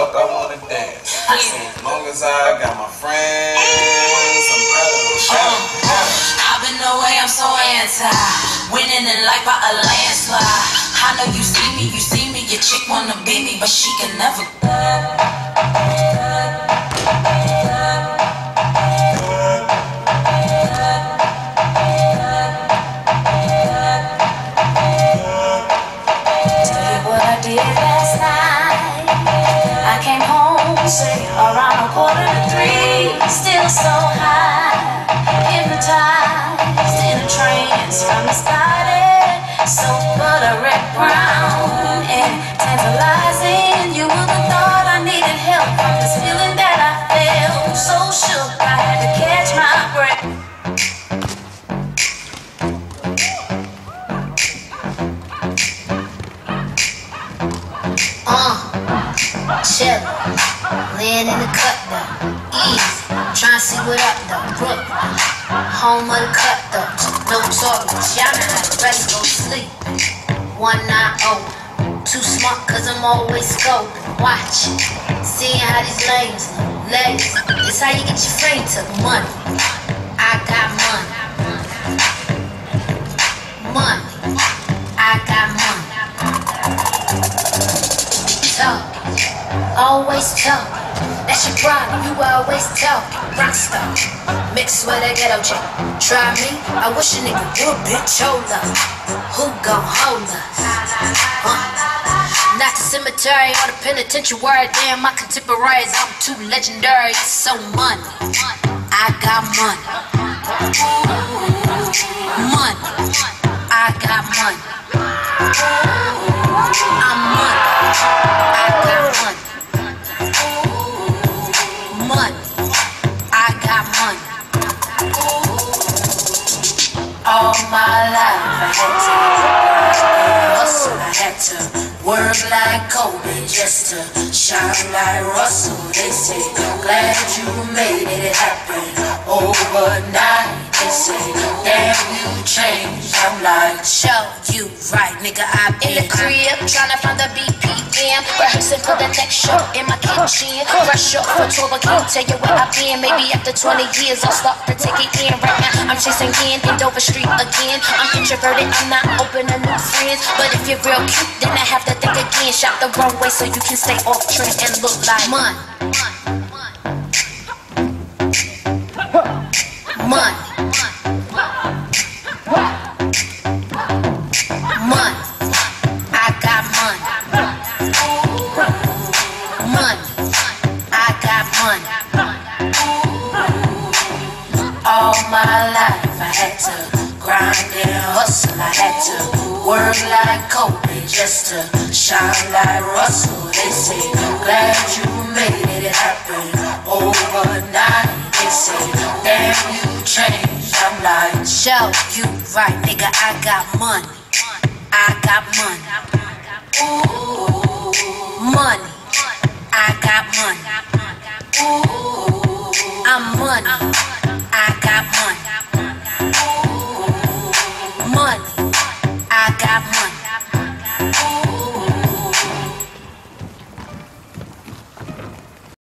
fuck I wanna dance. So as long as I got my friends, I'm better, better. I've been away, I'm so anti. Winning in life by a landslide. I know you see me, you see me. Your chick wanna be me, but she can never. Tell what I did say around a quarter to three, still so high, hypnotized in a trance from the started, so butterick brown and tantalizing. You would have thought I needed help from this feeling that I felt, so shook I had to catch my breath. Uh, chill. Laying in the cut though. Easy. Trying to see what up though. Brooklyn. Home of the cut though. No talkers. Y'all know how to rest, go sleep. One eye open. Oh. Too smart cause I'm always scoping. Watch. Seeing how these look. Legs. This how you get your frame took. Money. I got. Money. Always talk. That's your problem, you always talk. Rockstar, mixed with a ghetto chick. Try me, I wish a nigga would bitch hold up. Who gon' hold us? Huh? Not the cemetery or the penitentiary. Damn, my contemporaries, I'm too legendary. It's so money. I got money. Money. I got money. All my life I had to hustle. I had to work like Kobe just to shine like Russell. They say, glad you made it happen overnight. They say, damn, you changed. I'm like, show you right, nigga. I been in the crib trying to find the BPM, rehearsing for the next show in my kitchen. Fresh up for 12, I can't tell you where I've been. Maybe after 20 years, I'll start to take it in. Right I'm chasing in in Dover Street again. I'm introverted, I'm not open to new friends. But if you're real cute, then I have to think again. Shop the wrong way so you can stay off trend and look like money. Money. Money. I got money. Money. I got money. My life I had to grind and hustle. I had to work like Kobe just to shine like Russell. They say, glad you made it happen overnight. They say, damn, you changed. I'm like, show you right, nigga. I got money. I got money. Ooh, money. I got money. Ooh, I'm money.